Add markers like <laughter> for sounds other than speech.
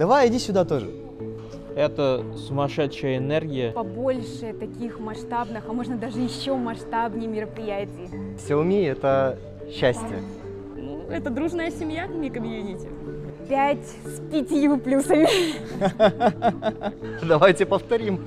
Давай, иди сюда тоже. Это сумасшедшая энергия. Побольше таких масштабных, а можно даже еще масштабнее мероприятий. Xiaomi – это счастье. Ну, это дружная семья, не комьюнити. Пять с пятью плюсами. <laughs> Давайте повторим.